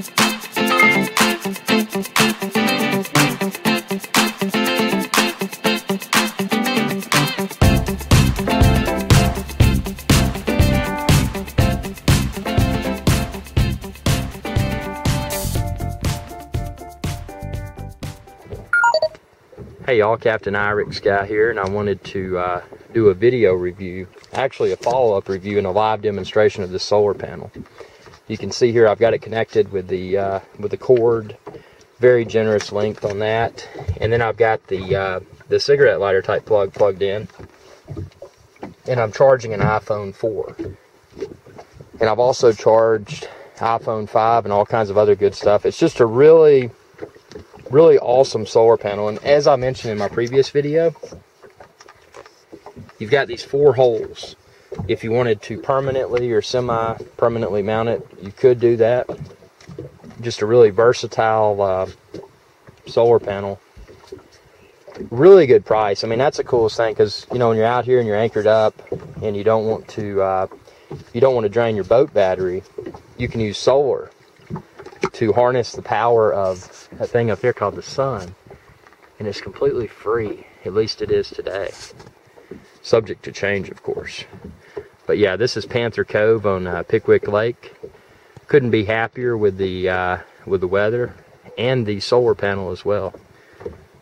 Hey y'all, Captain Irix guy here, and I wanted to uh, do a video review, actually a follow-up review and a live demonstration of this solar panel. You can see here I've got it connected with the uh, with the cord, very generous length on that, and then I've got the uh, the cigarette lighter type plug plugged in, and I'm charging an iPhone 4, and I've also charged iPhone 5 and all kinds of other good stuff. It's just a really really awesome solar panel. And as I mentioned in my previous video, you've got these four holes. If you wanted to permanently or semi-permanently mount it, you could do that. Just a really versatile uh, solar panel. Really good price. I mean, that's the coolest thing because, you know, when you're out here and you're anchored up and you don't want to, uh, you don't want to drain your boat battery, you can use solar to harness the power of that thing up here called the sun. And it's completely free. At least it is today. Subject to change, of course. But yeah, this is Panther Cove on uh, Pickwick Lake. Couldn't be happier with the uh, with the weather and the solar panel as well.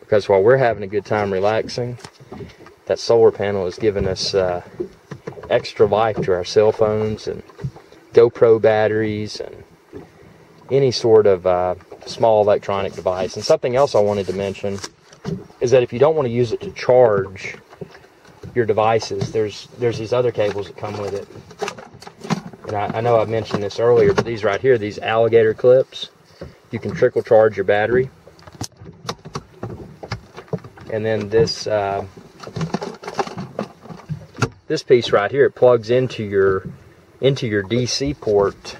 Because while we're having a good time relaxing, that solar panel is giving us uh, extra life to our cell phones and GoPro batteries and any sort of uh, small electronic device. And something else I wanted to mention is that if you don't want to use it to charge your devices, there's there's these other cables that come with it. And I, I know I've mentioned this earlier, but these right here, these alligator clips, you can trickle charge your battery. And then this uh, this piece right here, it plugs into your into your DC port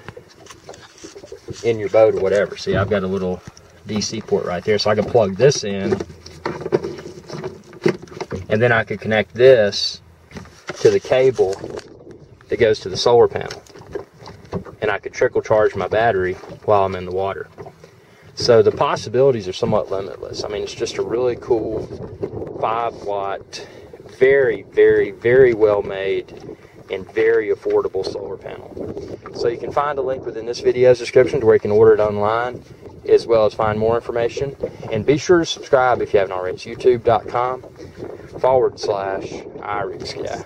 in your boat or whatever. See, I've got a little DC port right there, so I can plug this in, and then I could connect this to the cable that goes to the solar panel. And I could trickle charge my battery while I'm in the water. So the possibilities are somewhat limitless. I mean, it's just a really cool 5 watt, very, very, very well made and very affordable solar panel. So you can find a link within this video's description to where you can order it online as well as find more information. And be sure to subscribe if you haven't already. It's youtube.com forward slash Irish Irix